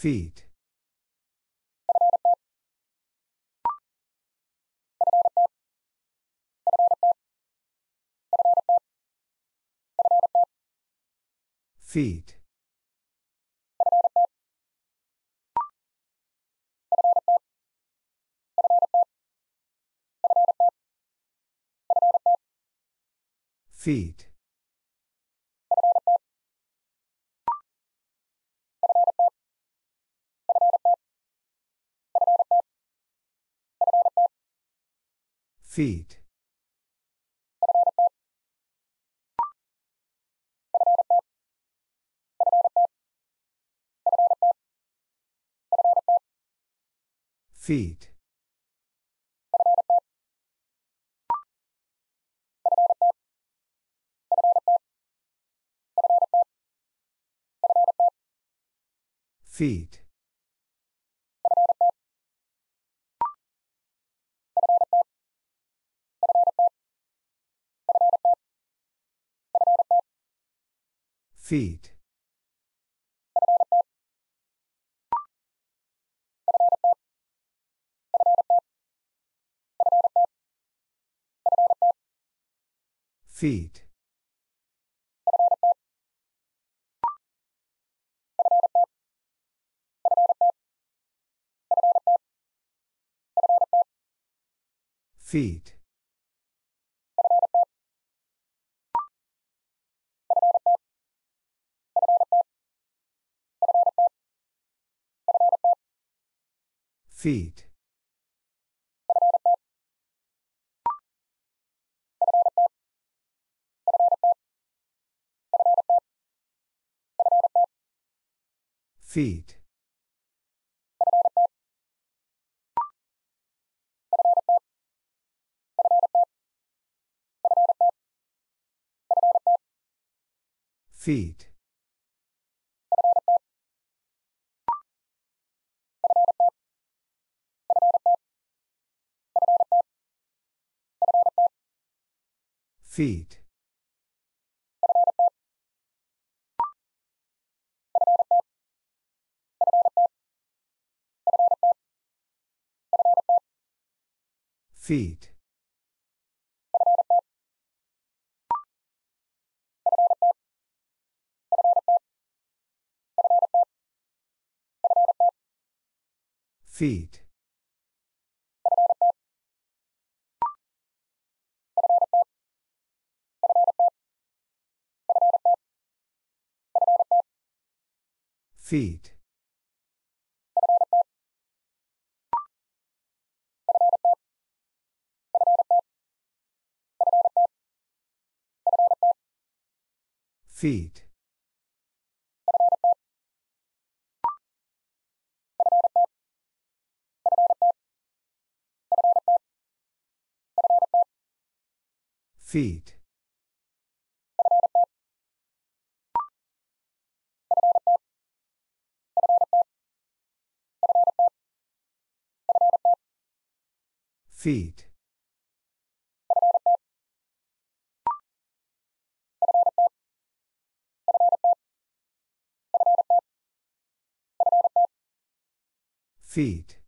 Feet. Feet. Feet. Feet. Feet. Feet. Feet. Feet. Feet. Feet. Feet. Feet. Feet. Feet. Feet. Feet. Feet. Feet. Feet. Feet.